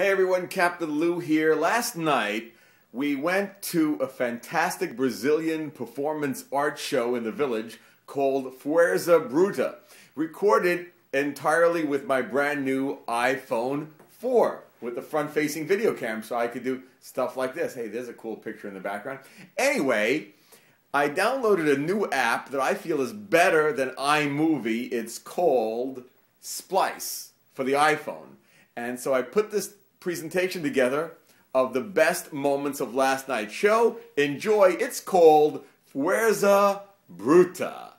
Hey everyone, Captain Lou here. Last night we went to a fantastic Brazilian performance art show in the village called Fuerza Bruta, recorded entirely with my brand new iPhone 4 with the front facing video cam so I could do stuff like this. Hey, there's a cool picture in the background. Anyway, I downloaded a new app that I feel is better than iMovie. It's called Splice for the iPhone. And so I put this presentation together of the best moments of last night's show. Enjoy. It's called Fuerza Bruta.